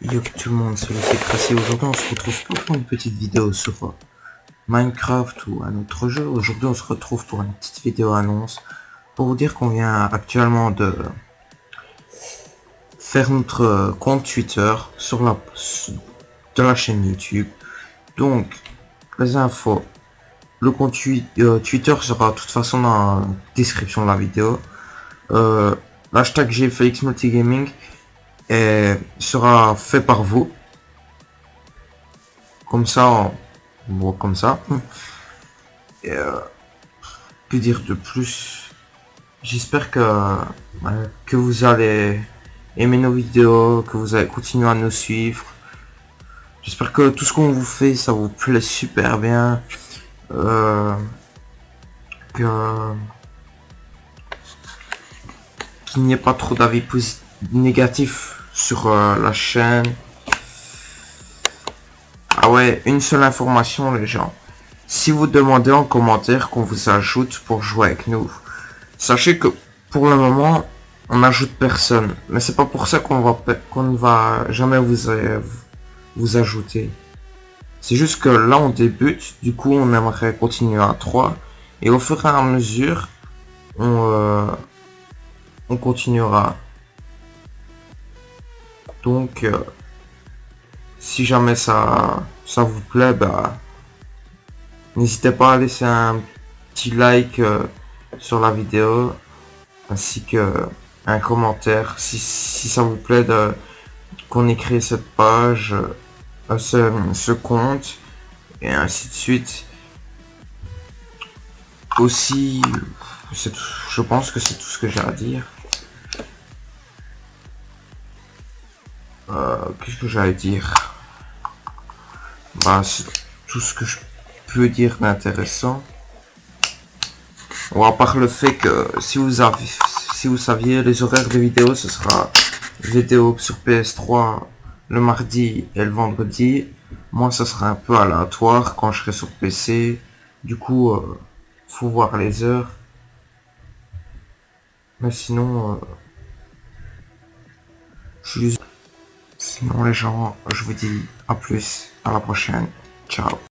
Yo tout le monde, c'est le fait Aujourd'hui on se retrouve pour une petite vidéo sur euh, Minecraft ou un autre jeu. Aujourd'hui on se retrouve pour une petite vidéo annonce pour vous dire qu'on vient actuellement de faire notre euh, compte Twitter sur la de chaîne YouTube. Donc les infos, le compte euh, Twitter sera de toute façon dans la description de la vidéo. L'hashtag GFX Multigaming sera fait par vous. Comme ça, comme ça. Et, euh, que dire de plus? J'espère que, euh, que vous allez aimer nos vidéos, que vous allez continuer à nous suivre. J'espère que tout ce qu'on vous fait, ça vous plaît super bien. Euh, que qu'il n'y ait pas trop d'avis négatifs sur euh, la chaîne. Ah ouais, une seule information les gens. Si vous demandez en commentaire qu'on vous ajoute pour jouer avec nous, sachez que pour le moment, on ajoute personne. Mais c'est pas pour ça qu'on va qu'on ne va jamais vous euh, vous ajouter. C'est juste que là on débute, du coup on aimerait continuer à 3 et au fur et à mesure on, euh, on continuera. Donc, euh, si jamais ça, ça vous plaît, bah, n'hésitez pas à laisser un petit like euh, sur la vidéo, ainsi que un commentaire si, ça vous plaît qu'on créé cette page, euh, ce, ce compte, et ainsi de suite. Aussi, je pense que c'est tout ce que j'ai à dire. Qu'est-ce que j'allais dire? Bah, c'est tout ce que je peux dire d'intéressant. Ou à part le fait que si vous avez, si vous saviez les horaires de vidéo, ce sera vidéo sur PS3 le mardi et le vendredi. Moi, ça sera un peu aléatoire quand je serai sur PC. Du coup, euh, faut voir les heures. Mais sinon, euh, je suis Sinon les gens, je vous dis à plus, à la prochaine, ciao.